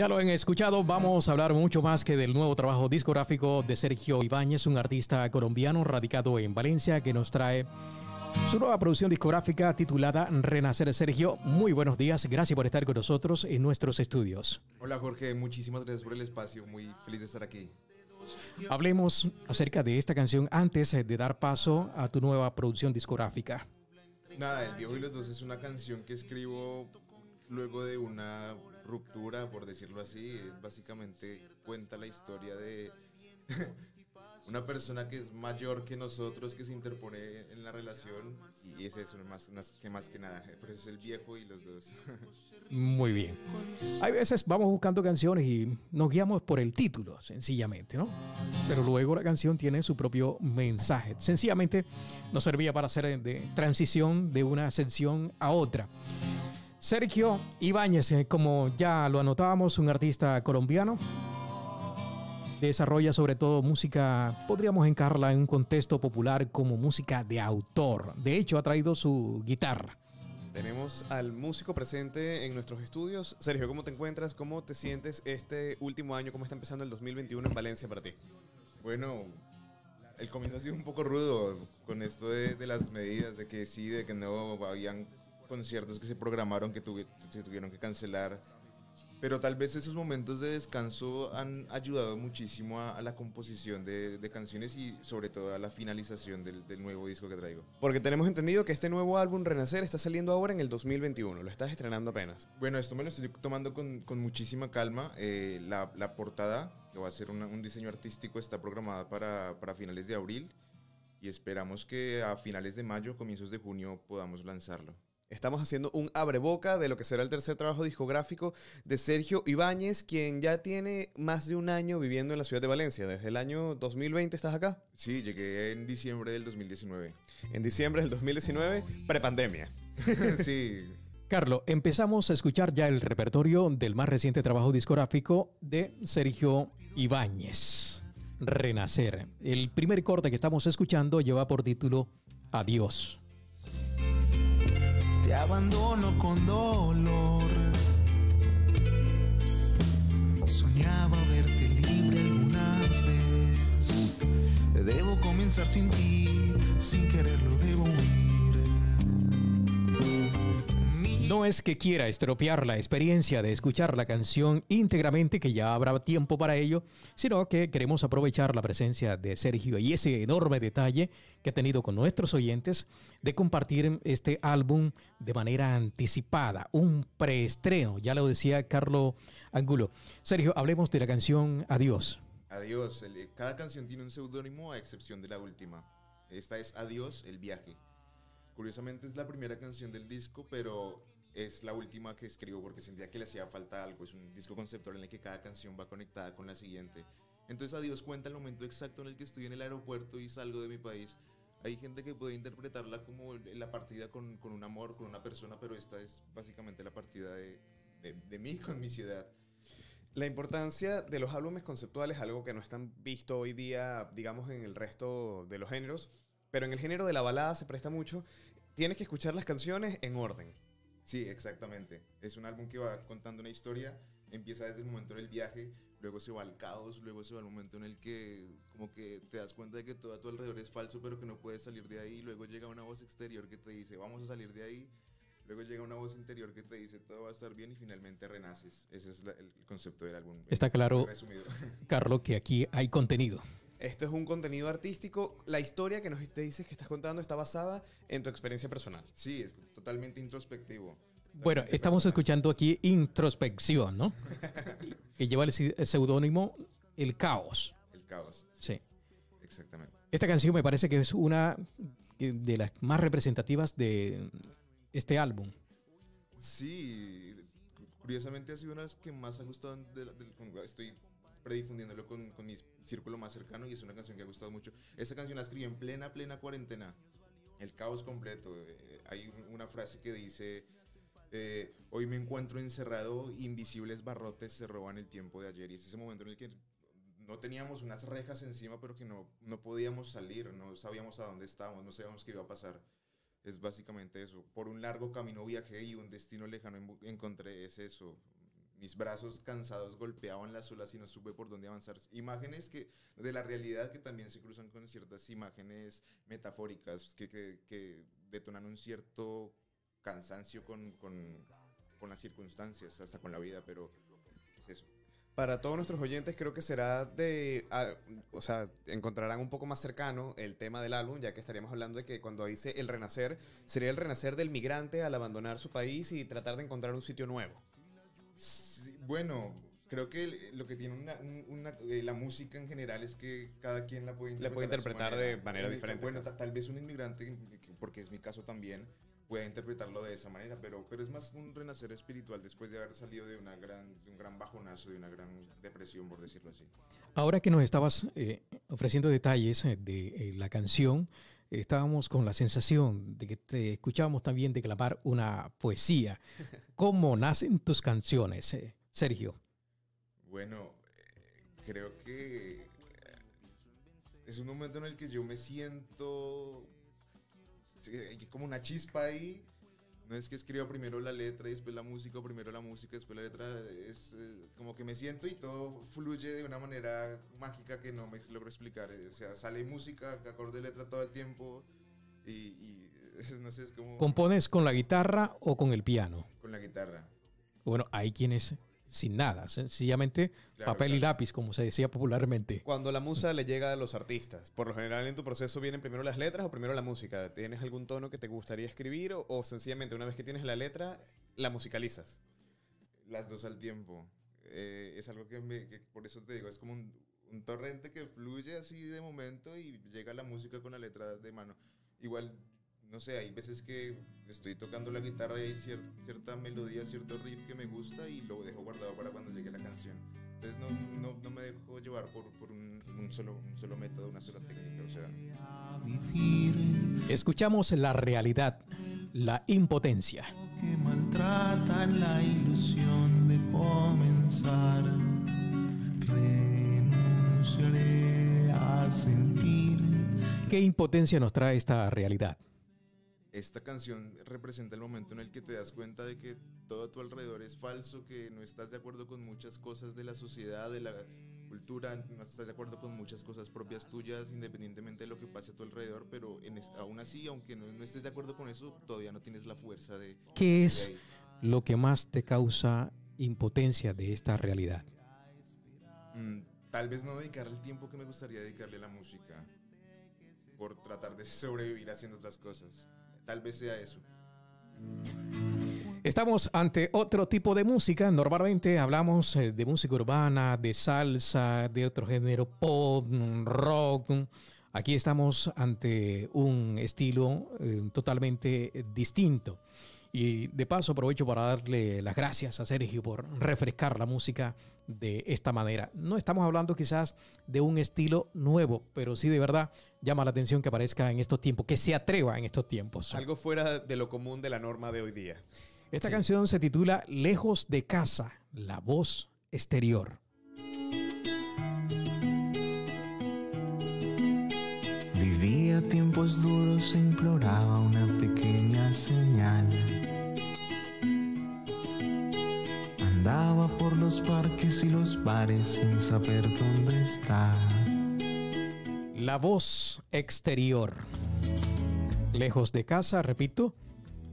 Ya lo han escuchado, vamos a hablar mucho más que del nuevo trabajo discográfico de Sergio Ibáñez, un artista colombiano radicado en Valencia que nos trae su nueva producción discográfica titulada Renacer. Sergio, muy buenos días, gracias por estar con nosotros en nuestros estudios. Hola Jorge, muchísimas gracias por el espacio, muy feliz de estar aquí. Hablemos acerca de esta canción antes de dar paso a tu nueva producción discográfica. Nada, El Viejo y los Dos es una canción que escribo luego de una ruptura, por decirlo así. Básicamente cuenta la historia de una persona que es mayor que nosotros, que se interpone en la relación. Y es eso, más, que más que nada. Por eso es El Viejo y los Dos. Muy bien. Hay veces vamos buscando canciones y nos guiamos por el título, sencillamente, ¿no? Pero luego la canción tiene su propio mensaje. Sencillamente nos servía para hacer de transición de una sección a otra. Sergio Ibáñez, eh, como ya lo anotábamos, un artista colombiano. Desarrolla sobre todo música, podríamos encarla en un contexto popular como música de autor. De hecho, ha traído su guitarra. Tenemos al músico presente en nuestros estudios. Sergio, ¿cómo te encuentras? ¿Cómo te sientes este último año? ¿Cómo está empezando el 2021 en Valencia para ti? Bueno, el comienzo ha sido un poco rudo con esto de, de las medidas, de que sí, de que no habían conciertos que se programaron que se tuvieron que cancelar. Pero tal vez esos momentos de descanso han ayudado muchísimo a, la composición de, canciones y sobre todo a la finalización del, nuevo disco que traigo. Porque tenemos entendido que este nuevo álbum Renacer está saliendo ahora en el 2021, lo estás estrenando apenas. Bueno, esto me lo estoy tomando con, muchísima calma. Eh, la, portada, que va a ser un diseño artístico, está programada para, para finales de abril y esperamos que a finales de mayo, comienzos de junio podamos lanzarlo. Estamos haciendo un abreboca de lo que será el tercer trabajo discográfico de Sergio Ibáñez, quien ya tiene más de un año viviendo en la ciudad de Valencia. Desde el año 2020 estás acá. Sí, llegué en diciembre del 2019. En diciembre del 2019, prepandemia. sí. Carlos, empezamos a escuchar ya el repertorio del más reciente trabajo discográfico de Sergio Ibáñez, Renacer. El primer corte que estamos escuchando lleva por título Adiós te abandono con dolor. Soñaba verte libre alguna vez. Debo comenzar sin ti, sin quererlo debo No es que quiera estropear la experiencia de escuchar la canción íntegramente, que ya habrá tiempo para ello, sino que queremos aprovechar la presencia de Sergio y ese enorme detalle que ha tenido con nuestros oyentes de compartir este álbum de manera anticipada, un preestreno, ya lo decía Carlos Angulo. Sergio, hablemos de la canción Adiós. Adiós, cada canción tiene un seudónimo a excepción de la última. Esta es Adiós, el viaje. Curiosamente es la primera canción del disco, pero es la última que escribo porque sentía que le hacía falta algo. Es un disco conceptual en el que cada canción va conectada con la siguiente. Entonces Adiós cuenta el momento exacto en el que estoy en el aeropuerto y salgo de mi país. Hay gente que puede interpretarla como la partida con, con un amor, con una persona, pero esta es básicamente la partida de, de, de mí con mi ciudad. La importancia de los álbumes conceptuales es algo que no están visto hoy día, digamos, en el resto de los géneros, pero en el género de la balada se presta mucho. Tienes que escuchar las canciones en orden. Sí, exactamente. Es un álbum que va contando una historia, empieza desde el momento del viaje, luego se va al caos, luego se va al momento en el que como que te das cuenta de que todo a tu alrededor es falso, pero que no puedes salir de ahí, luego llega una voz exterior que te dice, vamos a salir de ahí, luego llega una voz interior que te dice, todo va a estar bien y finalmente renaces. Ese es el concepto del álbum. Está claro, Carlos, que aquí hay contenido. Esto es un contenido artístico. La historia que nos te dices que estás contando está basada en tu experiencia personal. Sí, es totalmente introspectivo. bueno, estamos escuchando aquí introspección, ¿no? que lleva el seudónimo El Caos. El Caos. Sí. Exactamente. Esta canción me parece que es una de las más representativas de este álbum. Sí, curiosamente ha sido una de las que más ha gustado. estoy predifundiéndolo con, con mi círculo más cercano y es una canción que ha gustado mucho. Esa canción la escribí en plena, plena cuarentena. El caos completo. Eh, hay una frase que dice, eh, hoy me encuentro encerrado, invisibles barrotes se roban el tiempo de ayer. Y es ese momento en el que no teníamos unas rejas encima, pero que no, no podíamos salir, no sabíamos a dónde estábamos, no sabíamos qué iba a pasar. Es básicamente eso. Por un largo camino viajé y un destino lejano encontré, es eso mis brazos cansados golpeaban las olas y no supe por dónde avanzar. Imágenes que, de la realidad que también se cruzan con ciertas imágenes metafóricas que, detonan un cierto cansancio con, con, con las circunstancias, hasta con la vida, pero es eso. Para todos nuestros oyentes creo que será de, ah, o sea, encontrarán un poco más cercano el tema del álbum, ya que estaríamos hablando de que cuando dice el renacer, sería el renacer del migrante al abandonar su país y tratar de encontrar un sitio nuevo. Bueno, creo que lo que tiene una, un- una- eh, la música en general es que cada quien la puede La interpretar de manera el- diferente, Bueno, claro. tal vez un inmigrante, que- porque es mi caso también, pueda interpretarlo de esa manera, pero, pero es más un renacer espiritual después de haber salido de, una gran, de un gran bajonazo, de una gran depresión, por decirlo así. Ahora que nos estabas eh, ofreciendo detalles eh, de eh, la canción, estábamos con la sensación de que te escuchábamos también declamar una poesía. ¿Cómo nacen tus canciones, eh, Sergio? Bueno, eh, creo que eh, es un momento en el que yo me siento como una chispa ahí. No es que escriba primero la letra y después la música, o primero la música y después la letra. Es eh, como que me siento y todo fluye de una manera mágica que no me logro explicar. Eh, O sea, sale música, acorde letra todo el tiempo y, y, no sé, es como ¿Compones con la guitarra o con el piano? con la guitarra. Bueno, hay quienes sin nada, sencillamente Claro, papel y lápiz, como se decía popularmente. Cuando la musa le llega a los artistas, por lo general en tu proceso vienen primero las letras o primero la música. ¿Tienes algún tono que te gustaría escribir o, o sencillamente una vez que tienes la letra, la musicalizas? Las dos al tiempo. Eh, es algo que, me, que por eso te digo, es como un, un torrente que fluye así de momento y llega la música con la letra de mano. Igual, no sé, hay veces que estoy tocando la guitarra y hay cier- cierta melodía, cierto riff que me gusta y lo dejo guardado para cuando llegue la canción. Entonces no, no, no me dejo llevar por, por un, un solo, un solo método, una sola técnica. O sea, Escuchamos la realidad, la impotencia. que maltrata la ilusión de comenzar. Renunciaré a sentir ¿Qué impotencia nos trae esta realidad? Esta canción representa el momento en el que te das cuenta de que todo a tu alrededor es falso, que no estás de acuerdo con muchas cosas de la sociedad, de la cultura, no estás de acuerdo con muchas cosas propias tuyas, independientemente de lo que pase a tu alrededor, pero en aún así, aunque no, no estés de acuerdo con eso, todavía no tienes la fuerza de... ¿Qué es lo que más te causa impotencia de esta realidad? Mm, tal vez no dedicarle el tiempo que me gustaría dedicarle a la música, por tratar de sobrevivir haciendo otras cosas. Tal vez sea eso. Estamos ante otro tipo de música. Normalmente hablamos eh, de música urbana, de salsa, de otro género, pop, rock. Aquí estamos ante un estilo eh, totalmente distinto. Y de paso aprovecho para darle las gracias a Sergio por refrescar la música de esta manera. No estamos hablando quizás de un estilo nuevo, pero sí de verdad llama la atención que aparezca en estos tiempos, que se atreva en estos tiempos. Algo fuera de lo común de la norma de hoy día. Esta Sí. canción se titula Lejos de casa, la voz exterior. Vivía tiempos duros e imploraba una pequeña señal. Andaba por los parques y los bares sin saber dónde está. La voz exterior. Lejos de casa, repito,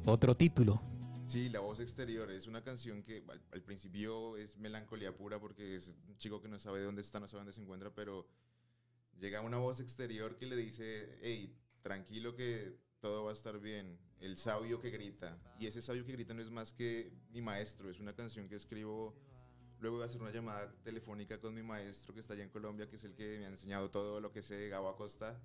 otro título. Sí, La Voz Exterior es una canción que al, principio es melancolía pura porque es un chico que no sabe dónde está, no sabe dónde se encuentra, pero llega una voz exterior que le dice, hey, tranquilo que todo va a estar bien, el sabio que grita. Y ese sabio que grita no es más que mi maestro, es una canción que escribo luego de hacer una llamada telefónica con mi maestro que está allá en Colombia, que es el que me ha enseñado todo lo que sé Gabo Acosta.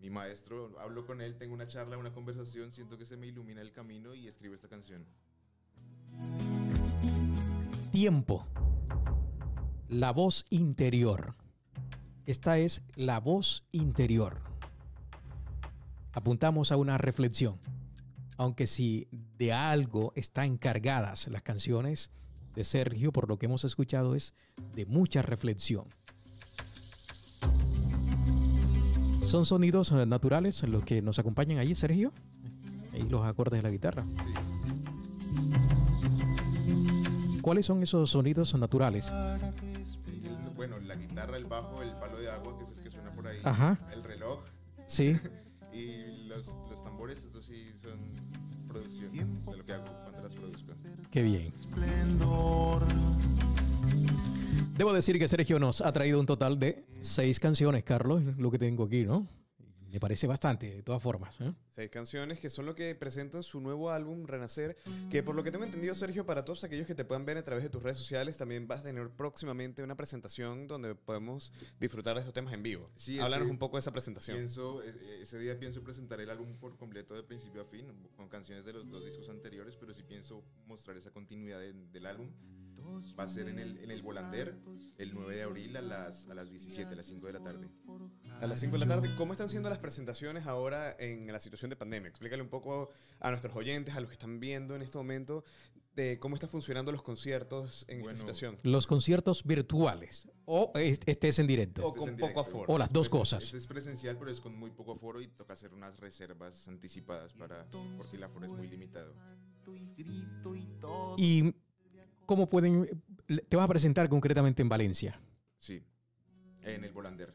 Mi maestro, hablo con él, tengo una charla, una conversación, siento que se me ilumina el camino y escribo esta canción. Tiempo. La voz interior. Esta es la voz interior. Apuntamos a una reflexión. Aunque si de algo están encargadas las canciones de Sergio, por lo que hemos escuchado, es de mucha reflexión. ¿Son sonidos eh, naturales los que nos acompañan allí, Sergio? Y los acordes de la guitarra. ¿Cuáles son esos sonidos naturales? El- bueno, la guitarra, el bajo, el palo de agua, que es el que suena por ahí, Ajá. el reloj Sí. y los, los tambores, estos sí son producción de lo que hago cuando las produzco. Qué bien. esplendor. Debo decir que Sergio nos ha traído un total de seis canciones, Carlos, lo que tengo aquí, ¿no? Me parece bastante, de todas formas. ¿eh? Seis canciones que son lo que presentan su nuevo álbum Renacer, que por lo que tengo entendido, Sergio, para todos aquellos que te puedan ver a través de tus redes sociales, también vas a tener próximamente una presentación donde podemos disfrutar de esos temas en vivo. Sí, Háblanos este- un poco de esa presentación. Pienso, e- ese día pienso presentar el álbum por completo de principio a fin, con canciones de los dos discos anteriores, pero sí pienso mostrar esa continuidad del- del álbum. Va a ser en el, en el Volander el 9 de abril a las, a las 17, a las 5 de la tarde. A las 5 de la tarde, ¿cómo están siendo las presentaciones ahora en la situación de pandemia? Explícale un poco a nuestros oyentes, a los que están viendo en este momento, de cómo están funcionando los conciertos en Bueno, esta situación. Los conciertos virtuales o est- estés en directo. O Este es con en poco aforo. O las dos Este- cosas. Este es presencial, pero es con muy poco aforo y toca hacer unas reservas anticipadas para, porque el aforo es muy limitado. ¿Y cómo pueden... Te vas a presentar concretamente en Valencia? Sí, en el Volander.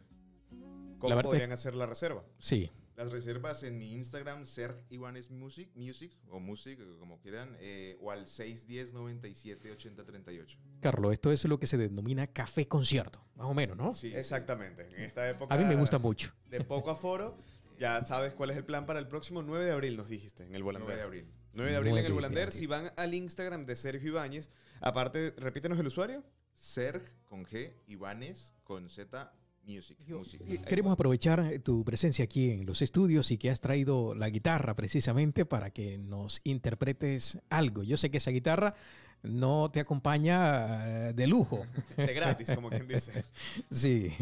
¿Cómo la verdad- podrían hacer la reserva? Sí. Las reservas en mi Instagram, Serg Ivanes Music, Music o Music, como quieran, eh, o al 610 97 80 38. Carlos, esto es lo que se denomina café concierto, más o menos, ¿no? Sí, Exactamente. En esta época A mí me gusta mucho. de poco aforo, ya sabes cuál es el plan para el próximo 9 de abril, nos dijiste, en el 9 Volander. de abril. 9 de abril en 9 el de Volander. abril. Si van al Instagram de Sergio Ibáñez, aparte, repítenos el usuario. Serg con G, Ivanes con Z, Music. music. Eh, Queremos aprovechar eh, tu presencia aquí en los estudios y que has traído la guitarra precisamente para que nos interpretes algo. Yo sé que esa guitarra no te acompaña eh, de lujo. De gratis, como quien dice. Sí.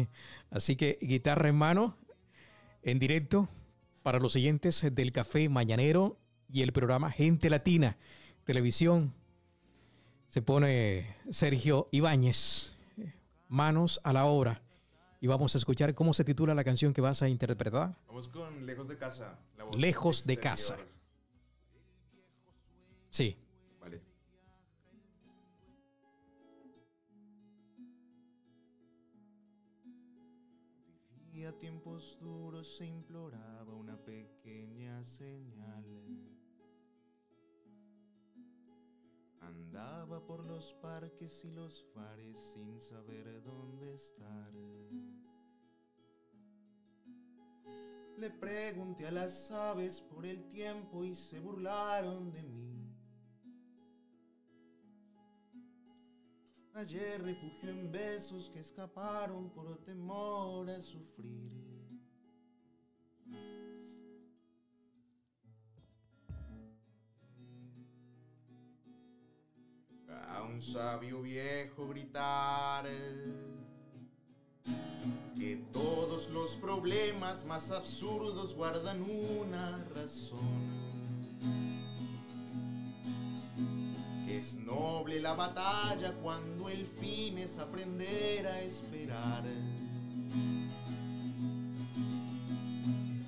Así que guitarra en mano, en directo, para los siguientes del Café Mañanero y el programa Gente Latina, televisión. Se pone Sergio Ibáñez, manos a la obra. Y vamos a escuchar cómo se titula la canción que vas a interpretar. Vamos con Lejos de Casa. la voz Lejos de casa. Sí. Vale. Vivía tiempos duros e imploraba una pequeña señal. Andaba por los parques y los fares sin saber dónde estar. Le pregunté a las aves por el tiempo y se burlaron de mí. Ayer refugio en besos que escaparon por temor a sufrir. Sabio viejo gritar que todos los problemas más absurdos guardan una razón. Que es noble la batalla cuando el fin es aprender a esperar.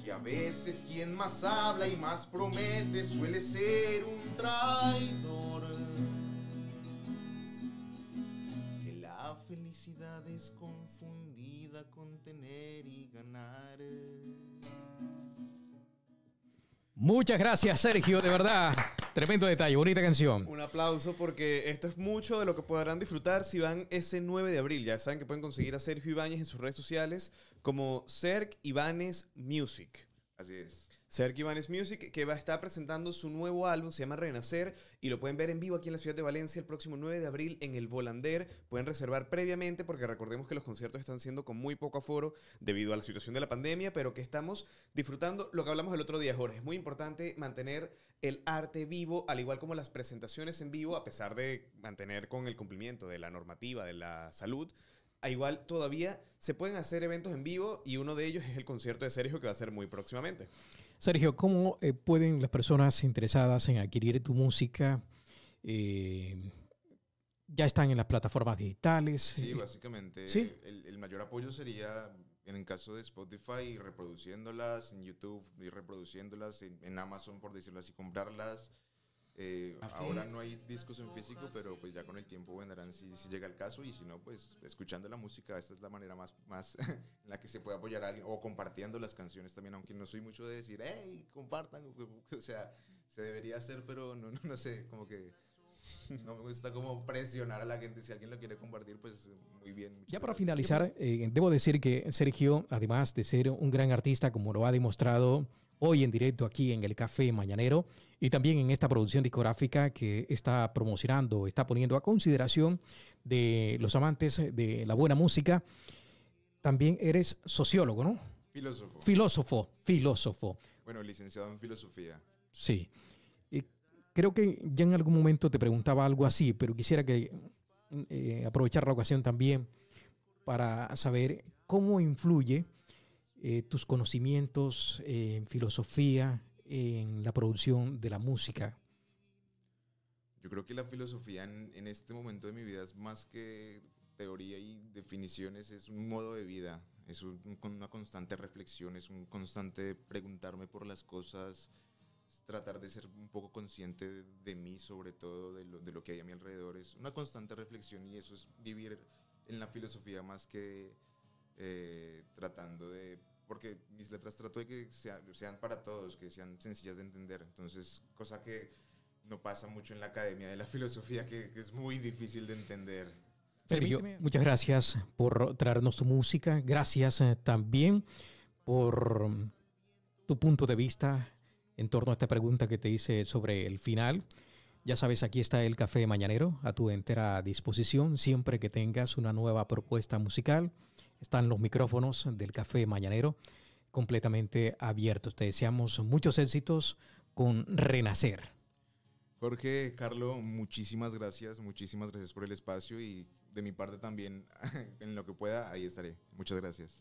Que a veces quien más habla y más promete suele ser un traidor. Felicidad es confundida con tener y ganar. Muchas gracias, Sergio, de verdad. Tremendo detalle, bonita canción. Un aplauso porque esto es mucho de lo que podrán disfrutar si van ese 9 de abril. Ya saben que pueden conseguir a Sergio Ibáñez en sus redes sociales como Serg Ibáñez Music. Así es. Sergio Ibáñez Music, que va a estar presentando su nuevo álbum, se llama Renacer, y lo pueden ver en vivo aquí en la ciudad de Valencia el próximo 9 de abril en el Volander. Pueden reservar previamente, porque recordemos que los conciertos están siendo con muy poco aforo debido a la situación de la pandemia, pero que estamos disfrutando lo que hablamos el otro día, Jorge. Es muy importante mantener el arte vivo, al igual como las presentaciones en vivo, a pesar de mantener con el cumplimiento de la normativa de la salud. A igual todavía se pueden hacer eventos en vivo y uno de ellos es el concierto de Sergio que va a ser muy próximamente. Sergio, ¿cómo eh, pueden las personas interesadas en adquirir tu música? eh, ya están en las plataformas digitales. Sí, básicamente. sí. El, el mayor apoyo sería en el caso de Spotify, reproduciéndolas, en YouTube, y reproduciéndolas, en, en Amazon, por decirlo así, comprarlas. Eh, ahora no hay discos en físico, pero pues ya con el tiempo vendrán si, si llega el caso y si no, pues escuchando la música, esta es la manera más, más en la que se puede apoyar a alguien o compartiendo las canciones también, aunque no soy mucho de decir, hey, compartan, o sea, se debería hacer, pero no, no, no sé, como que no me gusta como presionar a la gente. Si alguien lo quiere compartir, pues muy bien. Ya para finalizar, eh, debo decir que Sergio, además de ser un gran artista, como lo ha demostrado hoy en directo aquí en el Café Mañanero y también en esta producción discográfica que está promocionando, está poniendo a consideración de los amantes de la buena música, también eres sociólogo, ¿no? Filósofo. Filósofo, filósofo. Bueno, licenciado en filosofía. Sí. Creo que ya en algún momento te preguntaba algo así, pero quisiera que eh, aprovechar la ocasión también para saber cómo influye eh, tus conocimientos en filosofía en la producción de la música. Yo creo que la filosofía en, en este momento de mi vida es más que teoría y definiciones, es un modo de vida, es un, una constante reflexión, es un constante preguntarme por las cosas, tratar de ser un poco consciente de mí, sobre todo de lo, de lo, que hay a mi alrededor. Es una constante reflexión y eso es vivir en la filosofía más que eh, tratando de... Porque mis letras trato de que sean, sean para todos, que sean sencillas de entender. Entonces, cosa que no pasa mucho en la academia de la filosofía, que, que es muy difícil de entender. Sergio, muchas gracias por traernos tu música. Gracias eh, también por tu punto de vista en torno a esta pregunta que te hice sobre el final. Ya sabes, aquí está el café mañanero a tu entera disposición. Siempre que tengas una nueva propuesta musical, están los micrófonos del café mañanero completamente abiertos. Te deseamos muchos éxitos con Renacer. Jorge, Carlos, muchísimas gracias, muchísimas gracias por el espacio y de mi parte también, en lo que pueda, ahí estaré. Muchas gracias.